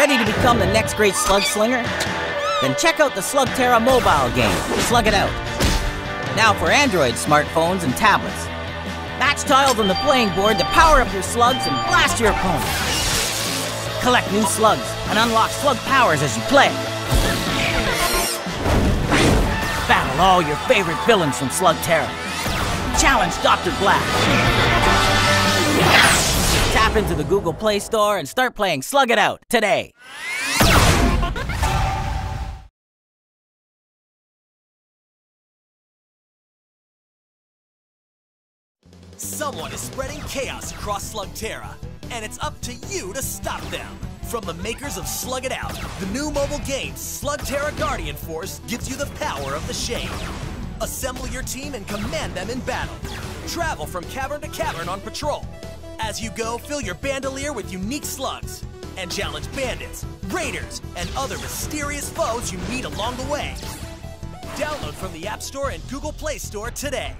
Ready to become the next great slug slinger? Then check out the Slugterra mobile game, Slug It Out. Now for Android smartphones and tablets. Match tiles on the playing board to power up your slugs and blast your opponent. Collect new slugs and unlock slug powers as you play. Battle all your favorite villains from Slugterra. Challenge Dr. Blakk. Tap into the Google Play Store and start playing Slug It Out today. Someone is spreading chaos across Slugterra, and it's up to you to stop them. From the makers of Slug It Out, the new mobile game Slugterra Guardian Force gives you the power of the Shade. Assemble your team and command them in battle. Travel from cavern to cavern on patrol. As you go, fill your bandolier with unique slugs and challenge bandits, raiders, and other mysterious foes you meet along the way. Download from the App Store and Google Play Store today.